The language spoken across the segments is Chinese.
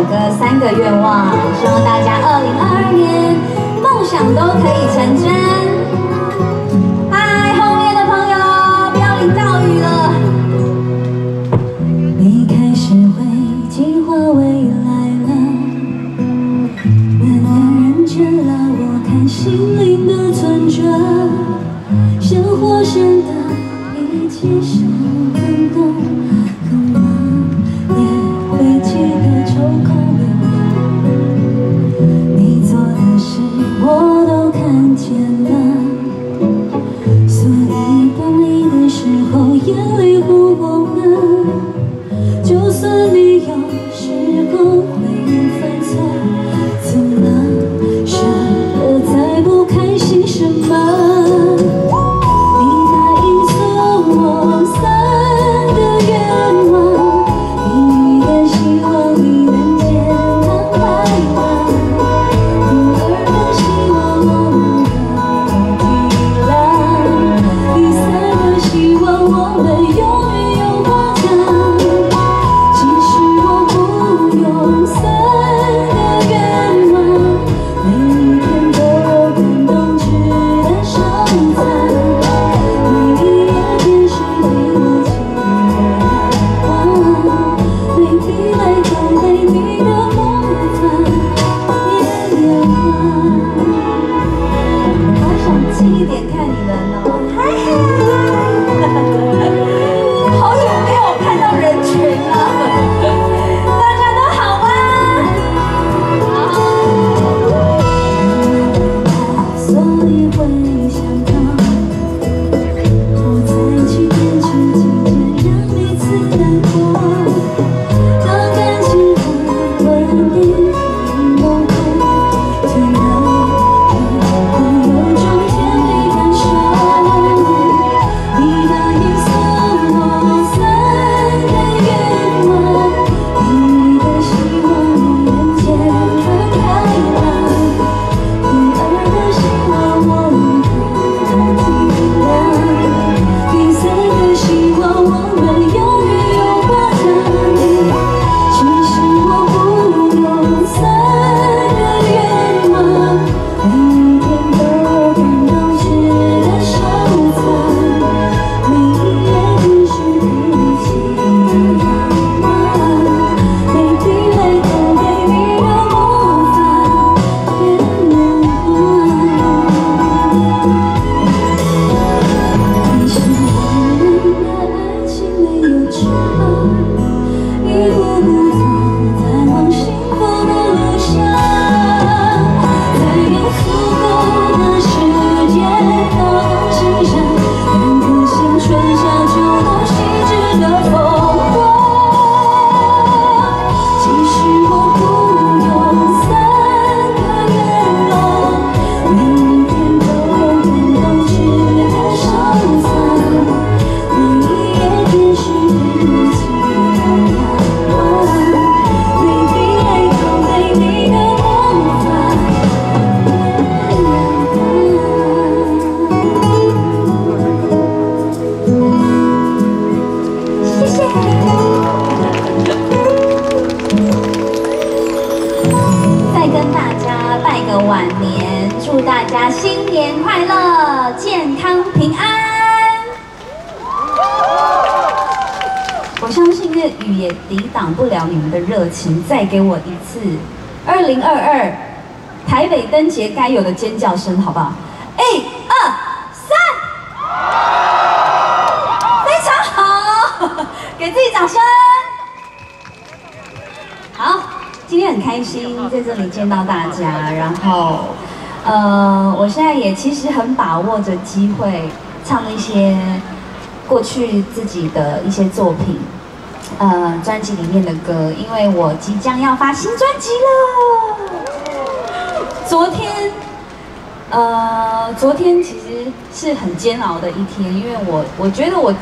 有个三个愿望，希望大家二零二二年梦想都可以成真。嗨，后面的朋友，不要淋到雨了。你开始会计划未来了，慢慢认真了，我看心灵的存折，生活显得一切的晚年，祝大家新年快乐，健康平安。我相信粤语也抵挡不了你们的热情，再给我一次二零二二台北灯节该有的尖叫声，好不好？一二三，非常好，给自己掌声。好，今天很开心在这里见到大家，然后，呃，我现在也其实很把握着机会唱一些过去自己的一些作品，呃，专辑里面的歌，因为我即将要发新专辑了。昨天，呃，昨天其实是很煎熬的一天，因为我我觉得我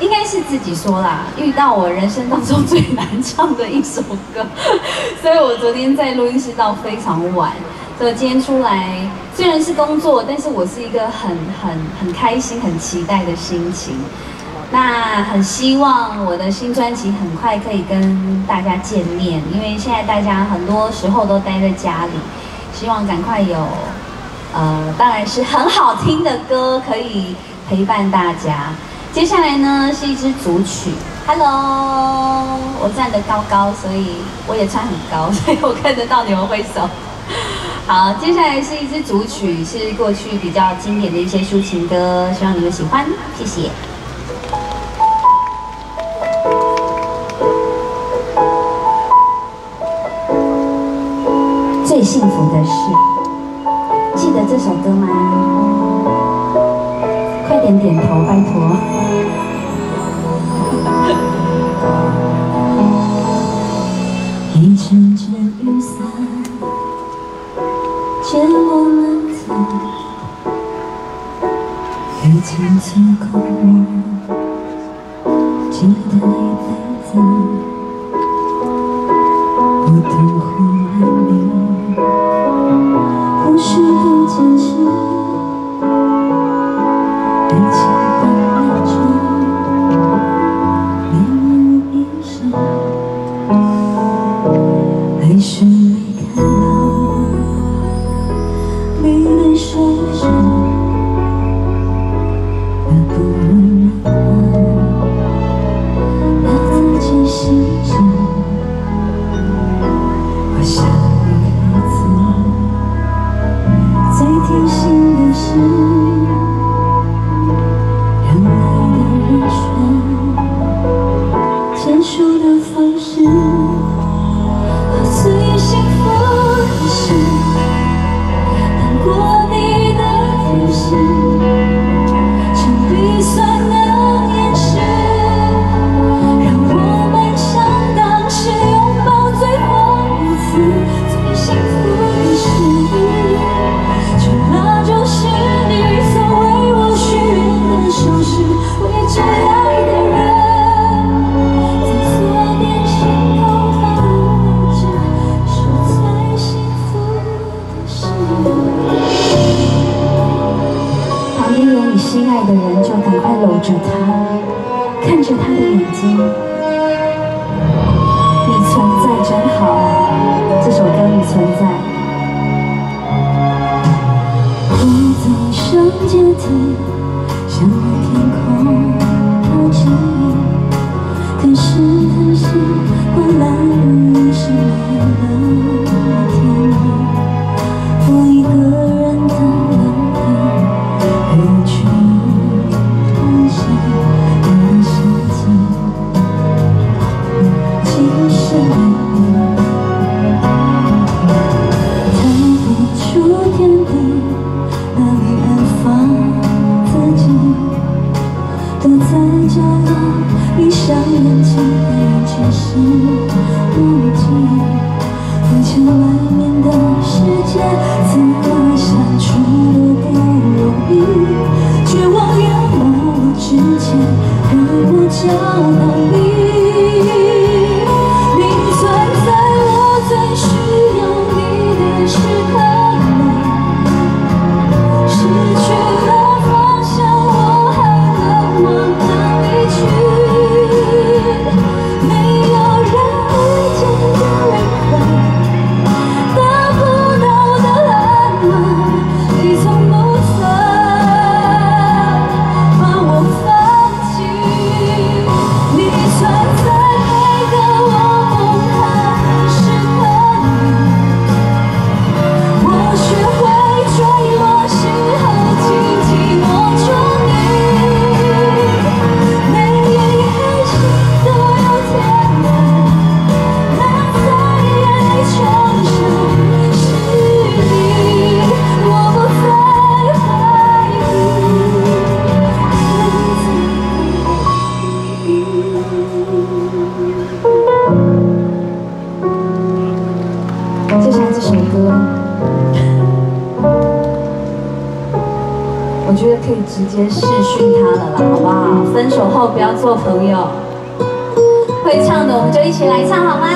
应该是自己说啦遇到我人生当中最难唱的一首歌。所以我昨天在录音室到非常晚所以今天出来虽然是工作但是我是一个很很很开心很期待的心情。那很希望我的新专辑很快可以跟大家见面因为现在大家很多时候都待在家里。希望赶快有呃当然是很好听的歌可以陪伴大家。接下来呢是一支组曲。Hello，我站得高高，所以我也穿很高，所以我看得到你们挥手。好，接下来是一支组曲，是过去比较经典的一些抒情歌，希望你们喜欢，谢谢。最幸福的事，记得这首歌吗？快点点头，拜托。いじ。眼前你却视的世界怎么相处都不容易忘了让我会唱的我们就一起来唱好吗？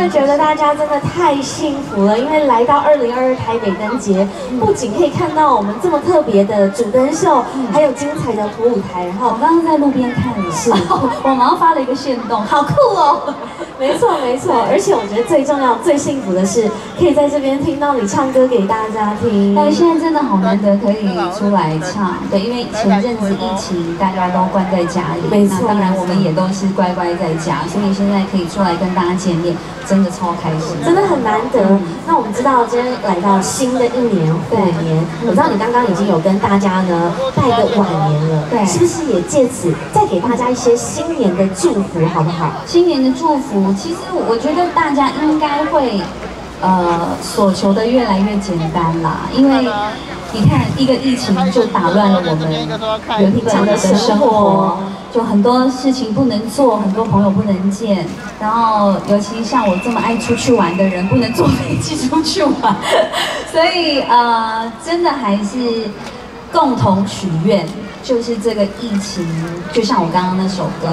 的觉得大家真的太幸福了，因为来到二零二二台北灯节，不仅可以看到我们这么特别的主灯秀，还有精彩的普舞台，然后我刚刚在路边看了，是，我马上发了一个线动，好酷哦。没错没错，而且我觉得最重要、最幸福的是，可以在这边听到你唱歌给大家听。但现在真的好难得可以出来唱，对，因为前阵子疫情大家都关在家里，没错，当然我们也都是乖乖在家，所以现在可以出来跟大家见面，真的超开心，真的很难得。那我们知道今天来到新的一年虎年，我知道你刚刚已经有跟大家呢拜个晚年了，对，是不是也借此再给大家一些新年的祝福，好不好？新年的祝福。其实我觉得大家应该会，呃，所求的越来越简单啦。因为你看，一个疫情就打乱了我们原本的生活，就很多事情不能做，很多朋友不能见。然后，尤其像我这么爱出去玩的人，不能坐飞机出去玩。所以，呃，真的还是共同许愿，就是这个疫情，就像我刚刚那首歌，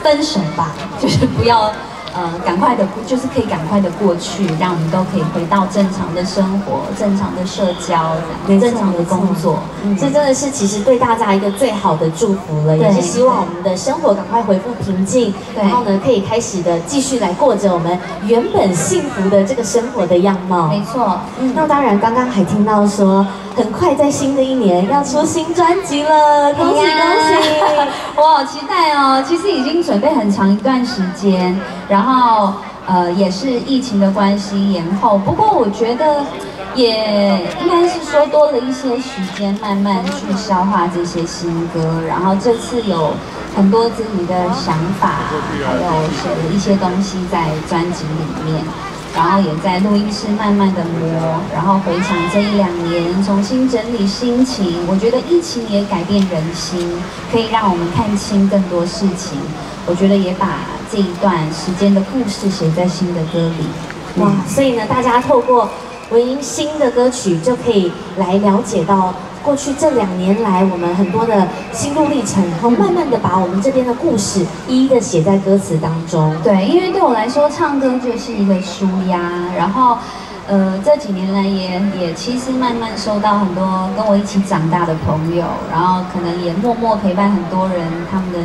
分手吧，就是不要。呃，赶快的，就是可以赶快的过去，让我们都可以回到正常的生活、正常的社交、正常的工作。这真的是其实对大家一个最好的祝福了，也是希望我们的生活赶快恢复平静，然后呢，可以开始的继续来过着我们原本幸福的这个生活的样貌。没错，那当然，刚刚还听到说。很快在新的一年要出新专辑了，恭喜恭喜！我好期待哦。其实已经准备很长一段时间，然然后呃也是疫情的关系延后。不过我觉得也应该是说多了一些时间，慢慢去消化这些新歌。然后这次有很多自己的想法，还有写了一些东西在专辑里面。然后也在录音室慢慢的磨，然后回想这一两年，重新整理心情。我觉得疫情也改变人心，可以让我们看清更多事情。我觉得也把这一段时间的故事写在新的歌里。哇，所以呢，大家透过文音新的歌曲，就可以来了解到。过去这两年来，我们很多的心路历程，然后慢慢的把我们这边的故事一一的写在歌词当中。对，因为对我来说，唱歌就是一个舒压。然后，呃，这几年来也也其实慢慢收到很多跟我一起长大的朋友，然后可能也默默陪伴很多人他们的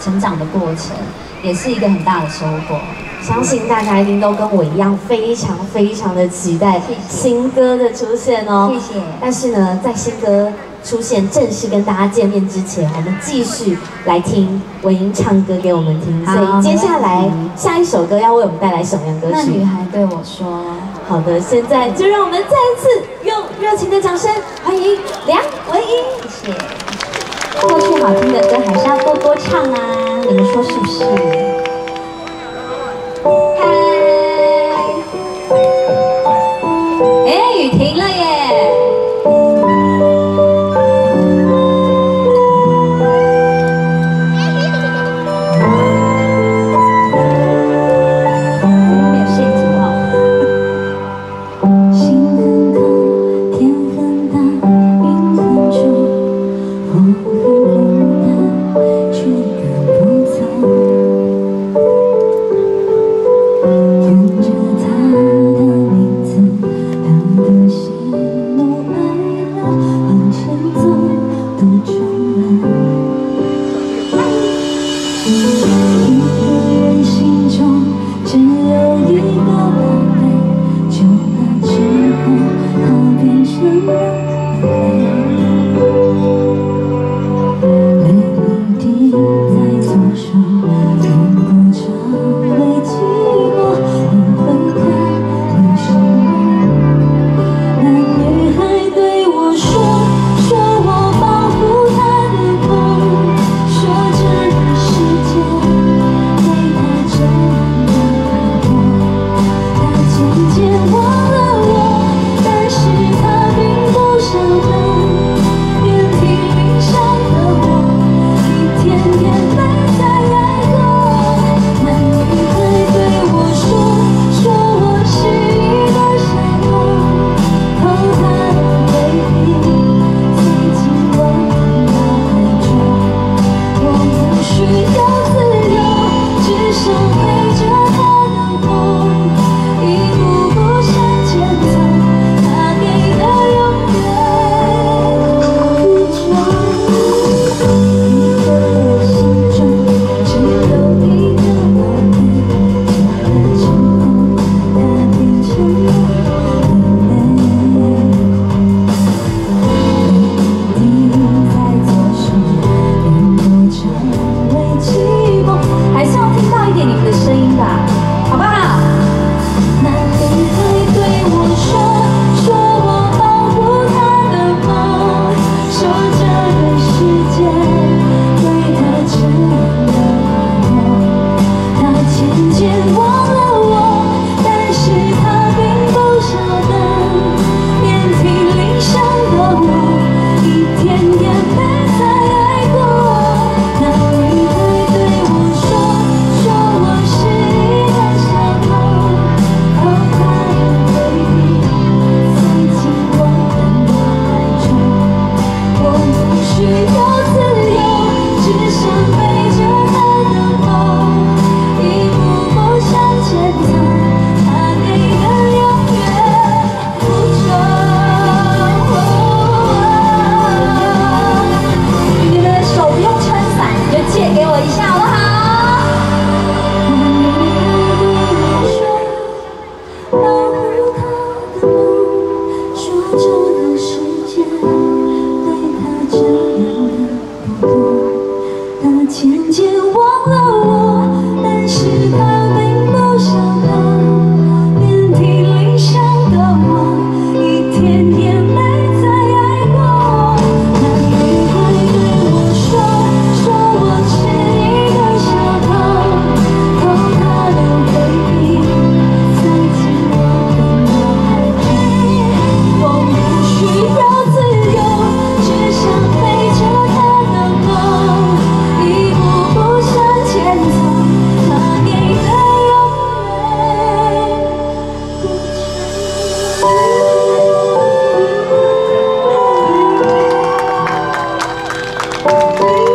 成长的过程，也是一个很大的收获。相信大家一定都跟我一样，非常非常的期待新歌的出现哦。谢谢。但是呢，在新歌出现正式跟大家见面之前，我们继续来听文英唱歌给我们听。所以接下来下一首歌要为我们带来什么样歌曲？那女孩对我说。好的，现在就让我们再一次用热情的掌声欢迎梁文英。谢谢。过去好听的歌还是要多多唱啊，你们说是不是？嗨，哎，雨停了耶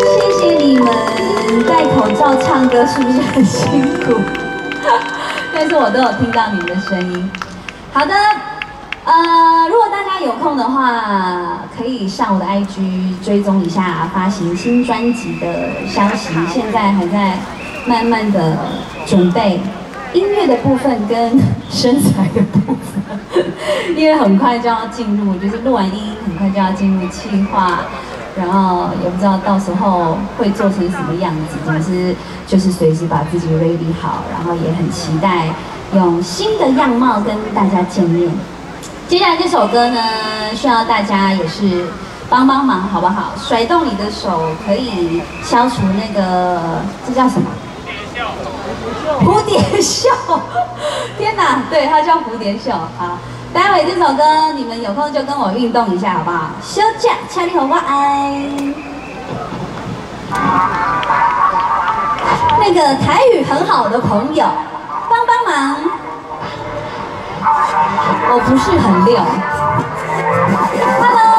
谢谢你们戴口罩唱歌是不是很辛苦？但是我都有听到你们的声音。好的，呃，如果大家有空的话，可以上我的 IG 追踪一下发行新专辑的消息。现在还在慢慢的准备，音乐的部分跟身材的部分，因为很快就要进入，就是录完音很快就要进入气化，然后也不知道到时候会做成什么样子，总之就是随时把自己 ready 好，然后也很期待用新的样貌跟大家见面。接下来这首歌呢，需要大家也是帮帮忙，好不好？甩动你的手，可以消除那个这叫什么？蝴蝶袖。天哪，对，它叫蝴蝶袖。好，待会这首歌你们有空就跟我运动一下，好不好？休假，千里和我爱。那个台语很好的朋友，帮帮忙。我不是很溜。Hello，